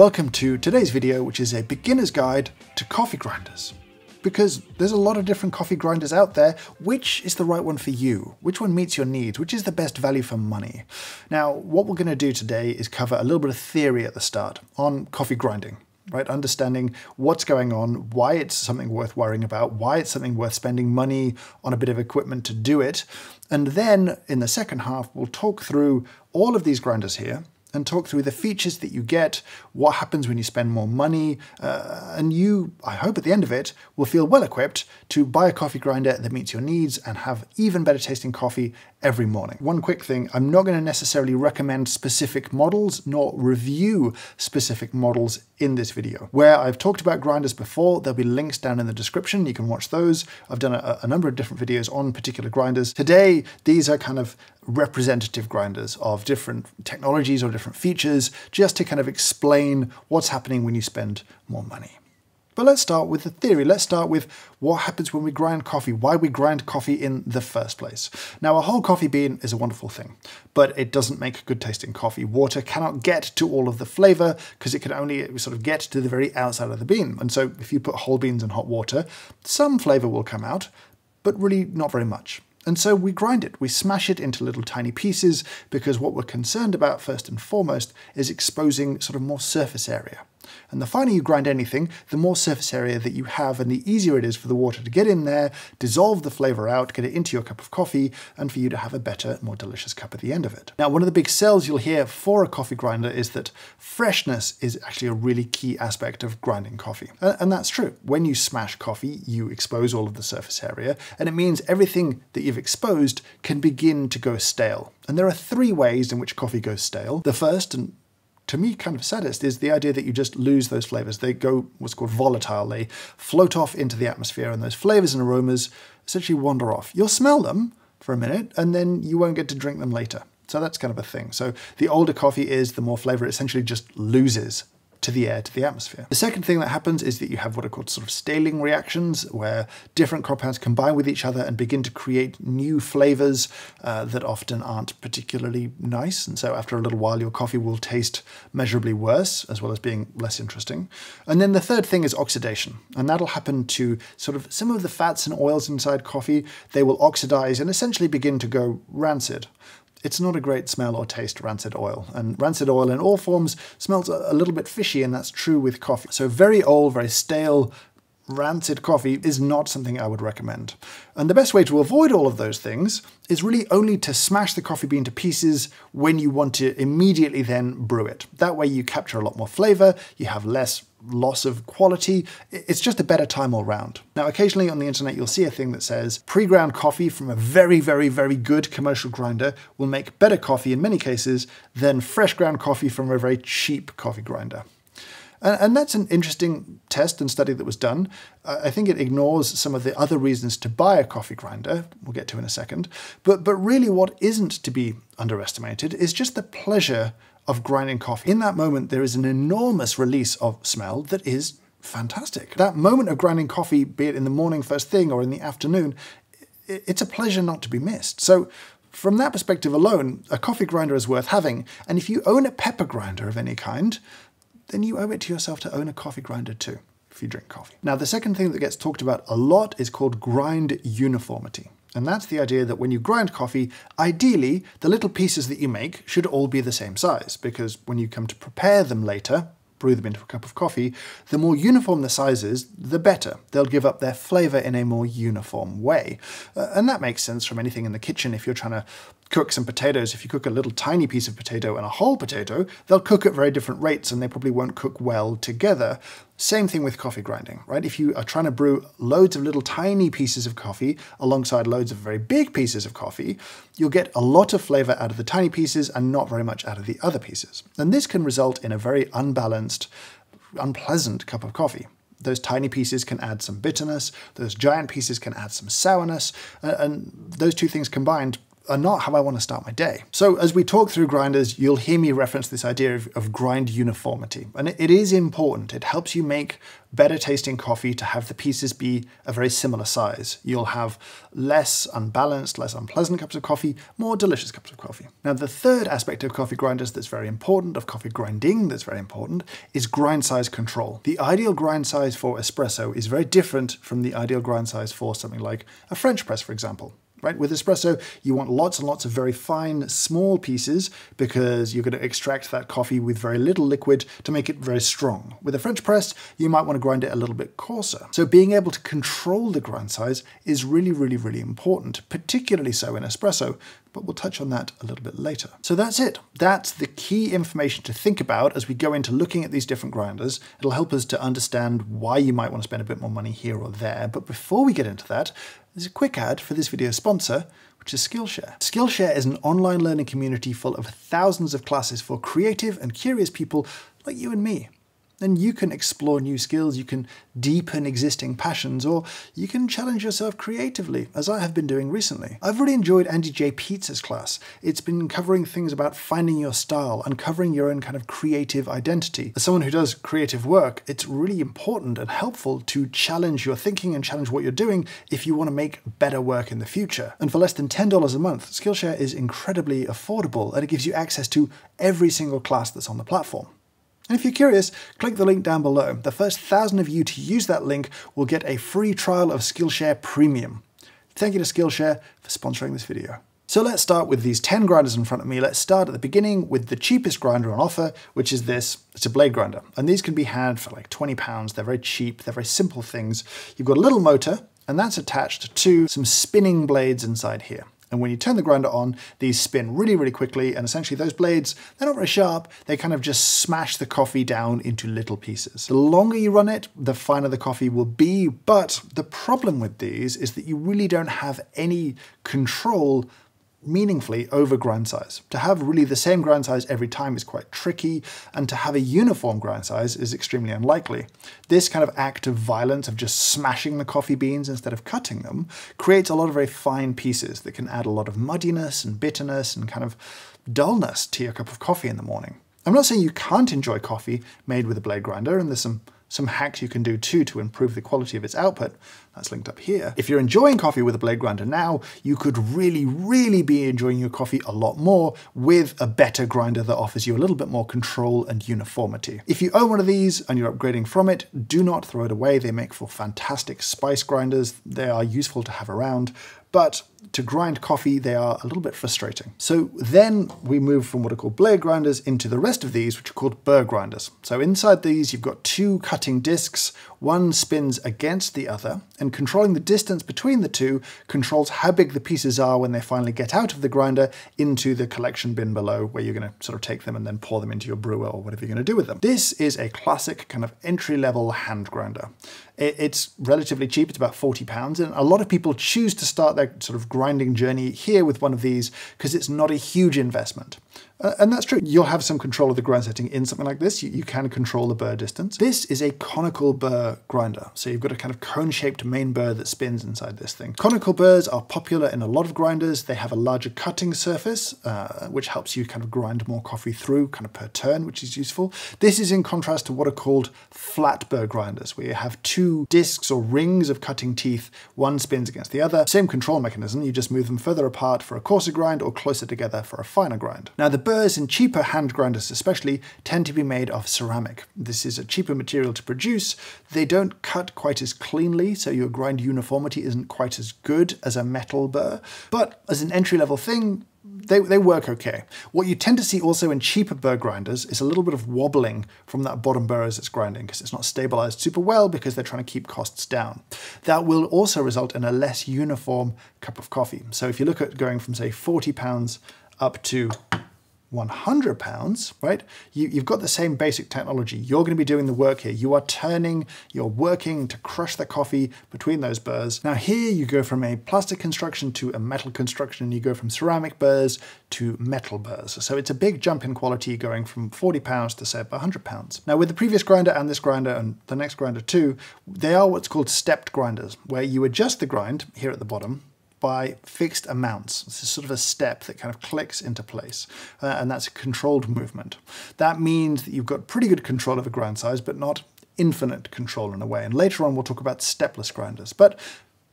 Welcome to today's video, which is a beginner's guide to coffee grinders. Because there's a lot of different coffee grinders out there, which is the right one for you? Which one meets your needs? Which is the best value for money? Now, what we're going to do today is cover a little bit of theory at the start on coffee grinding right? Understanding what's going on, why it's something worth worrying about, why it's something worth spending money on a bit of equipment to do it. And then in the second half, we'll talk through all of these grinders here and talk through the features that you get, what happens when you spend more money, uh, and you, I hope at the end of it, will feel well equipped to buy a coffee grinder that meets your needs and have even better tasting coffee every morning. One quick thing, I'm not going to necessarily recommend specific models nor review specific models in this video. Where I've talked about grinders before, there'll be links down in the description. You can watch those. I've done a, a number of different videos on particular grinders. Today, these are kind of representative grinders of different technologies or different features, just to kind of explain what's happening when you spend more money. But let's start with the theory. Let's start with what happens when we grind coffee, why we grind coffee in the first place. Now, a whole coffee bean is a wonderful thing, but it doesn't make a good tasting coffee. Water cannot get to all of the flavor because it can only sort of get to the very outside of the bean. And so if you put whole beans in hot water, some flavor will come out, but really not very much. And so we grind it, we smash it into little tiny pieces because what we're concerned about first and foremost is exposing sort of more surface area. And the finer you grind anything, the more surface area that you have and the easier it is for the water to get in there, dissolve the flavor out, get it into your cup of coffee, and for you to have a better, more delicious cup at the end of it. Now, one of the big sells you'll hear for a coffee grinder is that freshness is actually a really key aspect of grinding coffee. And that's true. When you smash coffee, you expose all of the surface area, and it means everything that you've exposed can begin to go stale. And there are three ways in which coffee goes stale. The first, and to me kind of saddest is the idea that you just lose those flavors. They go what's called volatile. They float off into the atmosphere and those flavors and aromas essentially wander off. You'll smell them for a minute and then you won't get to drink them later. So that's kind of a thing. So the older coffee is, the more flavor it essentially just loses to the air, to the atmosphere. The second thing that happens is that you have what are called sort of staling reactions, where different compounds combine with each other and begin to create new flavors uh, that often aren't particularly nice. And so after a little while, your coffee will taste measurably worse, as well as being less interesting. And then the third thing is oxidation. And that'll happen to sort of some of the fats and oils inside coffee. They will oxidize and essentially begin to go rancid it's not a great smell or taste, rancid oil. And rancid oil in all forms smells a little bit fishy, and that's true with coffee. So very old, very stale, rancid coffee is not something I would recommend. And the best way to avoid all of those things is really only to smash the coffee bean to pieces when you want to immediately then brew it. That way you capture a lot more flavor, you have less loss of quality. It's just a better time all round. Now, occasionally on the internet, you'll see a thing that says pre-ground coffee from a very, very, very good commercial grinder will make better coffee in many cases than fresh ground coffee from a very cheap coffee grinder. And, that's an interesting test and study that was done. I think it ignores some of the other reasons to buy a coffee grinder, we'll get to in a second. But, but really, what isn't to be underestimated is just the pleasure of grinding coffee. In that moment, there is an enormous release of smell that is fantastic. That moment of grinding coffee, be it in the morning first thing or in the afternoon, it's a pleasure not to be missed. So from that perspective alone, a coffee grinder is worth having. And if you own a pepper grinder of any kind, then you owe it to yourself to own a coffee grinder too, if you drink coffee. Now, the second thing that gets talked about a lot is called grind uniformity. And that's the idea that when you grind coffee, ideally, the little pieces that you make should all be the same size, because when you come to prepare them later, brew them into a cup of coffee, the more uniform the sizes, the better. They'll give up their flavor in a more uniform way. Uh, and that makes sense from anything in the kitchen. If you're trying to cook some potatoes, if you cook a little tiny piece of potato and a whole potato, they'll cook at very different rates and they probably won't cook well together. Same thing with coffee grinding, right? If you are trying to brew loads of little tiny pieces of coffee alongside loads of very big pieces of coffee, you'll get a lot of flavor out of the tiny pieces and not very much out of the other pieces. And this can result in a very unbalanced, unpleasant cup of coffee. Those tiny pieces can add some bitterness, those giant pieces can add some sourness, and those two things combined are not how I want to start my day. So as we talk through grinders, you'll hear me reference this idea of, of grind uniformity. And it, it is important. It helps you make better tasting coffee to have the pieces be a very similar size. You'll have less unbalanced, less unpleasant cups of coffee, more delicious cups of coffee. Now, the third aspect of coffee grinders that's very important, of coffee grinding that's very important, is grind size control. The ideal grind size for espresso is very different from the ideal grind size for something like a French press, for example right? With espresso, you want lots and lots of very fine, small pieces because you're going to extract that coffee with very little liquid to make it very strong. With a French press, you might want to grind it a little bit coarser. So being able to control the grind size is really, really, really important, particularly so in espresso, but we'll touch on that a little bit later. So that's it. That's the key information to think about as we go into looking at these different grinders. It'll help us to understand why you might want to spend a bit more money here or there. But before we get into that, there's a quick ad for this video's sponsor, which is Skillshare. Skillshare is an online learning community full of thousands of classes for creative and curious people like you and me then you can explore new skills, you can deepen existing passions, or you can challenge yourself creatively, as I have been doing recently. I've really enjoyed Andy J. Pizza's class. It's been covering things about finding your style, uncovering your own kind of creative identity. As someone who does creative work, it's really important and helpful to challenge your thinking and challenge what you're doing if you want to make better work in the future. And for less than $10 a month, Skillshare is incredibly affordable and it gives you access to every single class that's on the platform. And if you're curious, click the link down below. The first thousand of you to use that link will get a free trial of Skillshare Premium. Thank you to Skillshare for sponsoring this video. So let's start with these 10 grinders in front of me. Let's start at the beginning with the cheapest grinder on offer, which is this. It's a blade grinder. And these can be had for like 20 pounds. They're very cheap. They're very simple things. You've got a little motor, and that's attached to some spinning blades inside here. And when you turn the grinder on, these spin really, really quickly. And essentially those blades, they're not very sharp. They kind of just smash the coffee down into little pieces. The longer you run it, the finer the coffee will be. But the problem with these is that you really don't have any control meaningfully over grind size. To have really the same grind size every time is quite tricky, and to have a uniform grind size is extremely unlikely. This kind of act of violence of just smashing the coffee beans instead of cutting them creates a lot of very fine pieces that can add a lot of muddiness and bitterness and kind of dullness to your cup of coffee in the morning. I'm not saying you can't enjoy coffee made with a blade grinder, and there's some some hacks you can do too to improve the quality of its output. That's linked up here. If you're enjoying coffee with a blade grinder now, you could really, really be enjoying your coffee a lot more with a better grinder that offers you a little bit more control and uniformity. If you own one of these and you're upgrading from it, do not throw it away. They make for fantastic spice grinders. They are useful to have around but to grind coffee, they are a little bit frustrating. So then we move from what are called blade grinders into the rest of these, which are called burr grinders. So inside these, you've got two cutting discs. One spins against the other, and controlling the distance between the two controls how big the pieces are when they finally get out of the grinder into the collection bin below, where you're going to sort of take them and then pour them into your brewer or whatever you're going to do with them. This is a classic kind of entry-level hand grinder. It's relatively cheap, it's about 40 pounds, and a lot of people choose to start their sort of grinding journey here with one of these because it's not a huge investment. Uh, and that's true. You'll have some control of the grind setting in something like this. You, you, can control the burr distance. This is a conical burr grinder. So you've got a kind of cone-shaped main burr that spins inside this thing. Conical burrs are popular in a lot of grinders. They have a larger cutting surface, uh, which helps you kind of grind more coffee through kind of per turn, which is useful. This is in contrast to what are called flat burr grinders, where you have two discs or rings of cutting teeth. One spins against the other. Same control mechanism. You just move them further apart for a coarser grind or closer together for a finer grind. Now the burrs in cheaper hand grinders especially tend to be made of ceramic. This is a cheaper material to produce. They don't cut quite as cleanly, so your grind uniformity isn't quite as good as a metal burr. But as an entry-level thing, they, they work okay. What you tend to see also in cheaper burr grinders is a little bit of wobbling from that bottom burr as it's grinding because it's not stabilized super well because they're trying to keep costs down. That will also result in a less uniform cup of coffee. So if you look at going from say 40 pounds up to 100 pounds, right? You, have got the same basic technology. You're going to be doing the work here. You are turning, you're working to crush the coffee between those burrs. Now here you go from a plastic construction to a metal construction, and you go from ceramic burrs to metal burrs. So it's a big jump in quality going from 40 pounds to say 100 pounds. Now with the previous grinder and this grinder and the next grinder too, they are what's called stepped grinders, where you adjust the grind here at the bottom by fixed amounts. This is sort of a step that kind of clicks into place, uh, and that's a controlled movement. That means that you've got pretty good control of a grind size, but not infinite control in a way. And later on, we'll talk about stepless grinders. But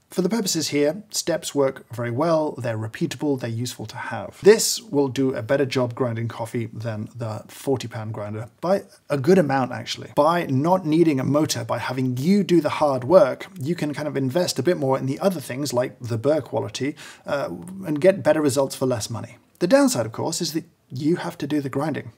for the purposes here, steps work very well, they're repeatable, they're useful to have. This will do a better job grinding coffee than the 40 pound grinder by a good amount actually. By not needing a motor, by having you do the hard work, you can kind of invest a bit more in the other things like the burr quality uh, and get better results for less money. The downside, of course, is that you have to do the grinding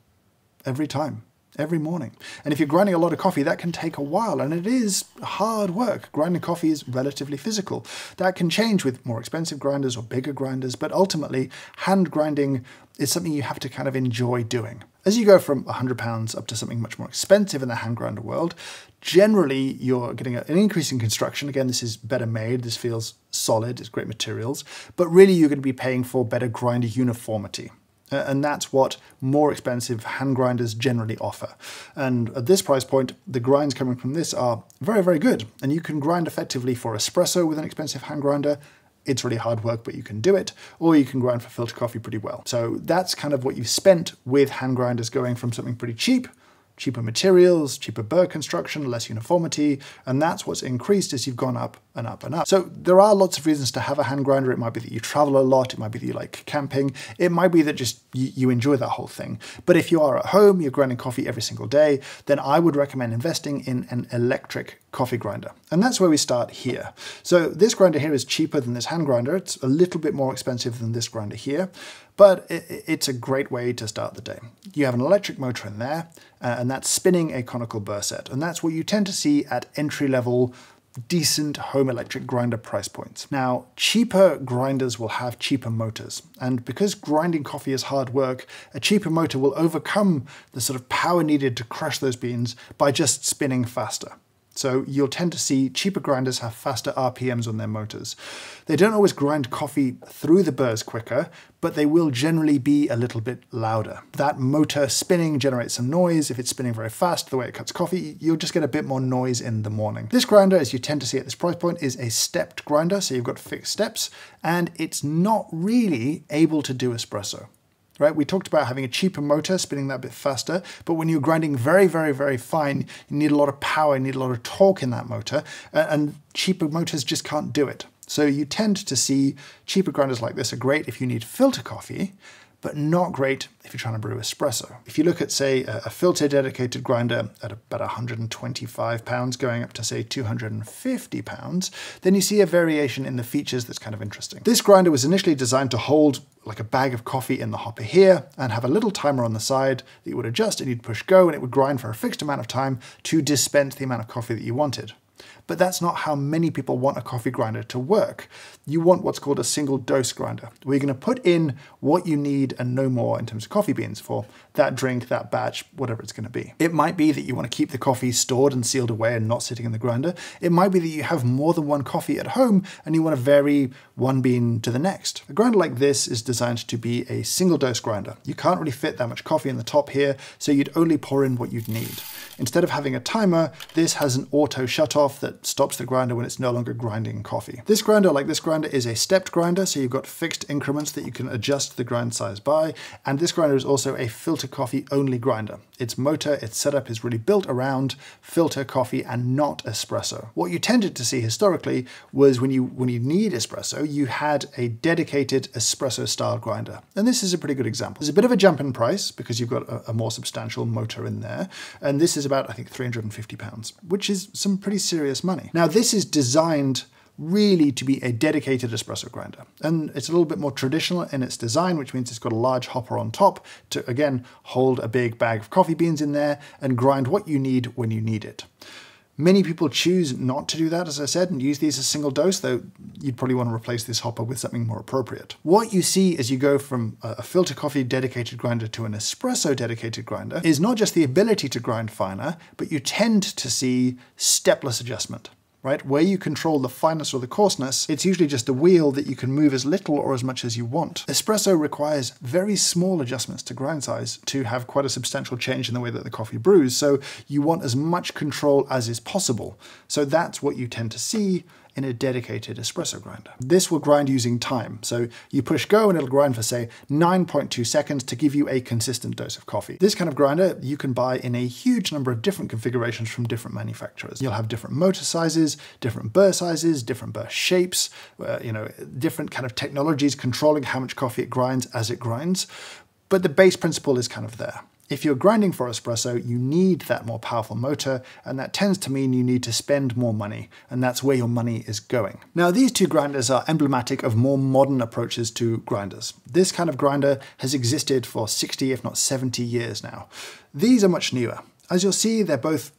every time every morning. And if you're grinding a lot of coffee, that can take a while, and it is hard work. Grinding coffee is relatively physical. That can change with more expensive grinders or bigger grinders, but ultimately, hand grinding is something you have to kind of enjoy doing. As you go from £100 up to something much more expensive in the hand grinder world, generally you're getting an increase in construction. Again, this is better made, this feels solid, it's great materials, but really you're going to be paying for better grinder uniformity. And that's what more expensive hand grinders generally offer. And at this price point, the grinds coming from this are very, very good. And you can grind effectively for espresso with an expensive hand grinder. It's really hard work, but you can do it. Or you can grind for filter coffee pretty well. So that's kind of what you've spent with hand grinders going from something pretty cheap cheaper materials, cheaper burr construction, less uniformity, and that's what's increased as you've gone up and up and up. So there are lots of reasons to have a hand grinder. It might be that you travel a lot, it might be that you like camping, it might be that just you, enjoy that whole thing. But if you are at home, you're grinding coffee every single day, then I would recommend investing in an electric coffee grinder. And that's where we start here. So this grinder here is cheaper than this hand grinder. It's a little bit more expensive than this grinder here but it's a great way to start the day. You have an electric motor in there, uh, and that's spinning a conical burr set, and that's what you tend to see at entry-level decent home electric grinder price points. Now, cheaper grinders will have cheaper motors, and because grinding coffee is hard work, a cheaper motor will overcome the sort of power needed to crush those beans by just spinning faster. So you'll tend to see cheaper grinders have faster RPMs on their motors. They don't always grind coffee through the burrs quicker, but they will generally be a little bit louder. That motor spinning generates some noise. If it's spinning very fast, the way it cuts coffee, you'll just get a bit more noise in the morning. This grinder, as you tend to see at this price point, is a stepped grinder, so you've got fixed steps, and it's not really able to do espresso right? We talked about having a cheaper motor, spinning that bit faster, but when you're grinding very, very, very fine, you need a lot of power, you need a lot of torque in that motor, and cheaper motors just can't do it. So you tend to see cheaper grinders like this are great if you need filter coffee, but not great if you're trying to brew espresso. If you look at, say, a filter dedicated grinder at about 125 pounds going up to, say, 250 pounds, then you see a variation in the features that's kind of interesting. This grinder was initially designed to hold like a bag of coffee in the hopper here and have a little timer on the side that you would adjust and you'd push go and it would grind for a fixed amount of time to dispense the amount of coffee that you wanted. But that's not how many people want a coffee grinder to work. You want what's called a single dose grinder, where you're going to put in what you need and no more in terms of coffee beans for that drink, that batch, whatever it's going to be. It might be that you want to keep the coffee stored and sealed away and not sitting in the grinder. It might be that you have more than one coffee at home and you want to vary one bean to the next. A grinder like this is designed to be a single dose grinder. You can't really fit that much coffee in the top here, so you'd only pour in what you'd need. Instead of having a timer, this has an auto shut off that stops the grinder when it's no longer grinding coffee. This grinder, like this grinder, is a stepped grinder, so you've got fixed increments that you can adjust the grind size by, and this grinder is also a filter coffee only grinder. Its motor, its setup is really built around filter coffee and not espresso. What you tended to see historically was when you when you need espresso, you had a dedicated espresso style grinder. And this is a pretty good example. There's a bit of a jump in price because you've got a, a more substantial motor in there. And this is about, I think, 350 pounds, which is some pretty serious money. Now this is designed really to be a dedicated espresso grinder. And it's a little bit more traditional in its design, which means it's got a large hopper on top to, again, hold a big bag of coffee beans in there and grind what you need when you need it. Many people choose not to do that, as I said, and use these as single dose, though you'd probably want to replace this hopper with something more appropriate. What you see as you go from a filter coffee dedicated grinder to an espresso dedicated grinder is not just the ability to grind finer, but you tend to see stepless adjustment right? Where you control the fineness or the coarseness, it's usually just a wheel that you can move as little or as much as you want. Espresso requires very small adjustments to grind size to have quite a substantial change in the way that the coffee brews, so you want as much control as is possible. So that's what you tend to see in a dedicated espresso grinder. This will grind using time. So you push go and it'll grind for say 9.2 seconds to give you a consistent dose of coffee. This kind of grinder you can buy in a huge number of different configurations from different manufacturers. You'll have different motor sizes, different burr sizes, different burr shapes, uh, you know, different kind of technologies controlling how much coffee it grinds as it grinds. But the base principle is kind of there. If you're grinding for espresso, you need that more powerful motor, and that tends to mean you need to spend more money, and that's where your money is going. Now, these two grinders are emblematic of more modern approaches to grinders. This kind of grinder has existed for 60, if not 70 years now. These are much newer. As you'll see, they're both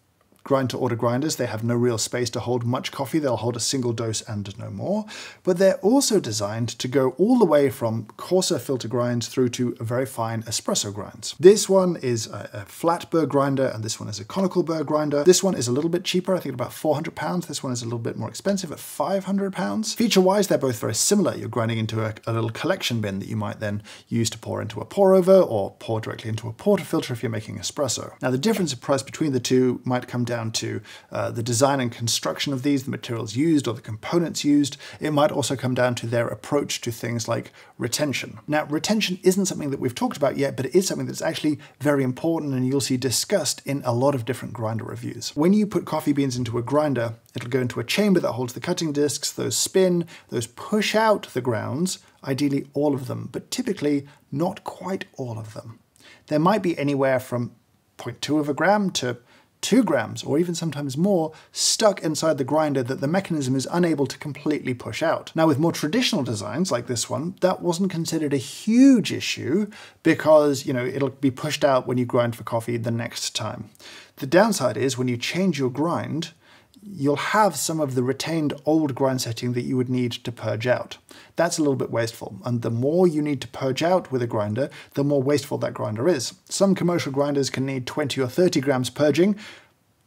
grind to order grinders. They have no real space to hold much coffee. They'll hold a single dose and no more. But they're also designed to go all the way from coarser filter grinds through to very fine espresso grinds. This one is a, flat burr grinder and this one is a conical burr grinder. This one is a little bit cheaper, I think about 400 pounds. This one is a little bit more expensive at 500 pounds. Feature-wise, they're both very similar. You're grinding into a, a little collection bin that you might then use to pour into a pour over or pour directly into a portafilter if you're making espresso. Now the difference of price between the two might come down to uh, the design and construction of these, the materials used or the components used. It might also come down to their approach to things like retention. Now, retention isn't something that we've talked about yet, but it is something that's actually very important and you'll see discussed in a lot of different grinder reviews. When you put coffee beans into a grinder, it'll go into a chamber that holds the cutting discs, those spin, those push out the grounds, ideally all of them, but typically not quite all of them. There might be anywhere from 0.2 of a gram to two grams or even sometimes more stuck inside the grinder that the mechanism is unable to completely push out. Now with more traditional designs like this one, that wasn't considered a huge issue because, you know, it'll be pushed out when you grind for coffee the next time. The downside is when you change your grind, you'll have some of the retained old grind setting that you would need to purge out. That's a little bit wasteful, and the more you need to purge out with a grinder, the more wasteful that grinder is. Some commercial grinders can need 20 or 30 grams purging,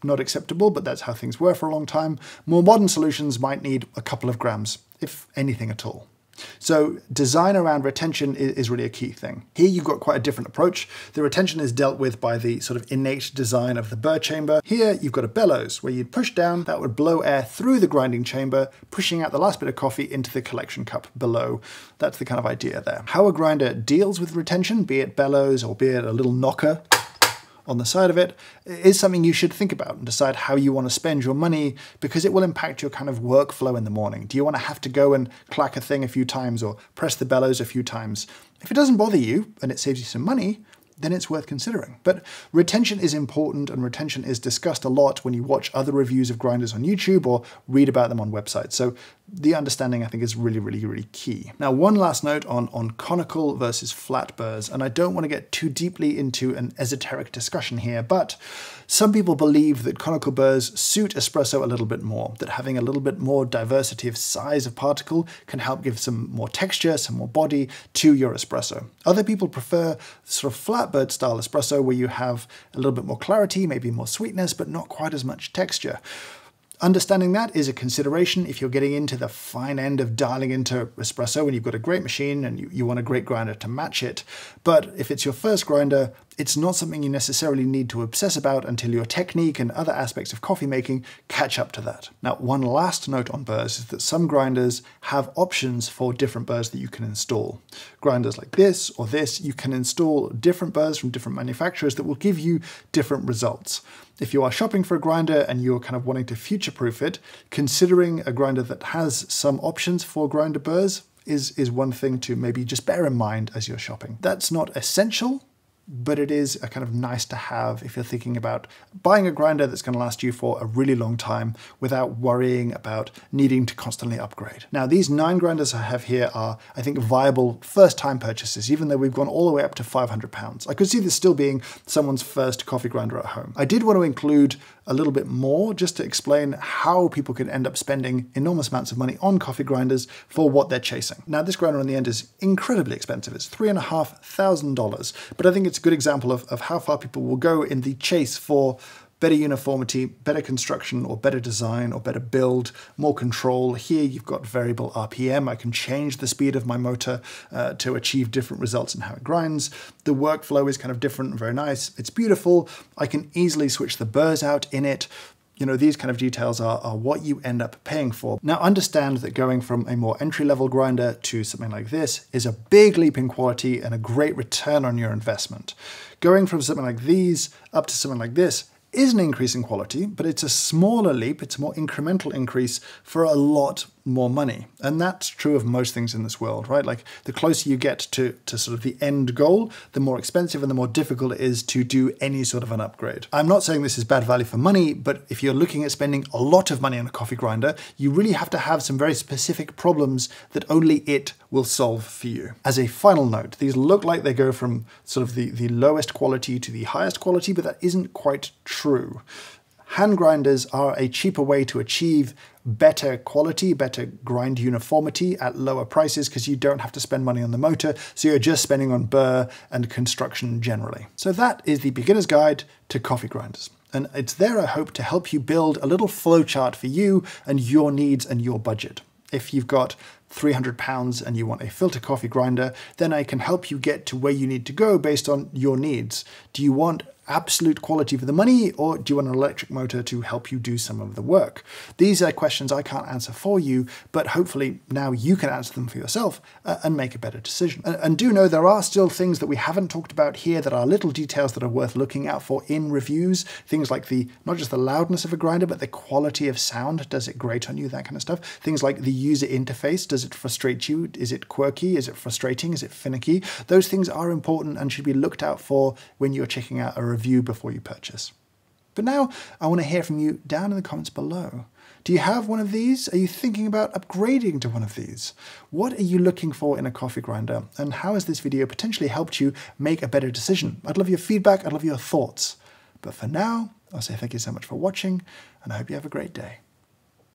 not acceptable, but that's how things were for a long time. More modern solutions might need a couple of grams, if anything at all. So design around retention is really a key thing. Here you've got quite a different approach. The retention is dealt with by the sort of innate design of the burr chamber. Here you've got a bellows where you'd push down, that would blow air through the grinding chamber, pushing out the last bit of coffee into the collection cup below. That's the kind of idea there. How a grinder deals with retention, be it bellows or be it a little knocker, on the side of it is something you should think about and decide how you want to spend your money because it will impact your kind of workflow in the morning. Do you want to have to go and clack a thing a few times or press the bellows a few times? If it doesn't bother you and it saves you some money, then it's worth considering. But retention is important and retention is discussed a lot when you watch other reviews of grinders on YouTube or read about them on websites. So the understanding I think is really, really, really key. Now, one last note on, on conical versus flat burrs, and I don't want to get too deeply into an esoteric discussion here, but some people believe that conical burrs suit espresso a little bit more, that having a little bit more diversity of size of particle can help give some more texture, some more body to your espresso. Other people prefer sort of flat burr style espresso where you have a little bit more clarity, maybe more sweetness, but not quite as much texture. Understanding that is a consideration if you're getting into the fine end of dialing into espresso and you've got a great machine and you, you want a great grinder to match it. But if it's your first grinder, it's not something you necessarily need to obsess about until your technique and other aspects of coffee making catch up to that. Now, one last note on burrs is that some grinders have options for different burrs that you can install. Grinders like this or this, you can install different burrs from different manufacturers that will give you different results. If you are shopping for a grinder and you're kind of wanting to future-proof it, considering a grinder that has some options for grinder burrs is, is one thing to maybe just bear in mind as you're shopping. That's not essential, but it is a kind of nice to have if you're thinking about buying a grinder that's going to last you for a really long time without worrying about needing to constantly upgrade. Now these nine grinders I have here are I think viable first time purchases even though we've gone all the way up to 500 pounds. I could see this still being someone's first coffee grinder at home. I did want to include a little bit more just to explain how people can end up spending enormous amounts of money on coffee grinders for what they're chasing. Now this grinder on the end is incredibly expensive. It's three and a half thousand dollars, but I think it's a good example of, of how far people will go in the chase for better uniformity, better construction or better design or better build, more control. Here you've got variable RPM. I can change the speed of my motor uh, to achieve different results in how it grinds. The workflow is kind of different and very nice. It's beautiful. I can easily switch the burrs out in it you know, these kind of details are, are what you end up paying for. Now understand that going from a more entry-level grinder to something like this is a big leap in quality and a great return on your investment. Going from something like these up to something like this is an increase in quality, but it's a smaller leap, it's a more incremental increase for a lot more money. And that's true of most things in this world, right? Like the closer you get to, to sort of the end goal, the more expensive and the more difficult it is to do any sort of an upgrade. I'm not saying this is bad value for money, but if you're looking at spending a lot of money on a coffee grinder, you really have to have some very specific problems that only it will solve for you. As a final note, these look like they go from sort of the, the lowest quality to the highest quality, but that isn't quite true. Hand grinders are a cheaper way to achieve better quality, better grind uniformity at lower prices because you don't have to spend money on the motor, so you're just spending on burr and construction generally. So that is the beginner's guide to coffee grinders. And it's there, I hope, to help you build a little flowchart for you and your needs and your budget. If you've got 300 pounds and you want a filter coffee grinder, then I can help you get to where you need to go based on your needs. Do you want absolute quality for the money, or do you want an electric motor to help you do some of the work? These are questions I can't answer for you, but hopefully now you can answer them for yourself uh, and make a better decision. And, and, do know there are still things that we haven't talked about here that are little details that are worth looking out for in reviews. Things like the not just the loudness of a grinder, but the quality of sound. Does it grate on you? That kind of stuff. Things like the user interface. Does it frustrate you? Is it quirky? Is it frustrating? Is it finicky? Those things are important and should be looked out for when you're checking out a review before you purchase. But now I want to hear from you down in the comments below. Do you have one of these? Are you thinking about upgrading to one of these? What are you looking for in a coffee grinder? And how has this video potentially helped you make a better decision? I'd love your feedback, I'd love your thoughts. But for now, I'll say thank you so much for watching, and I hope you have a great day.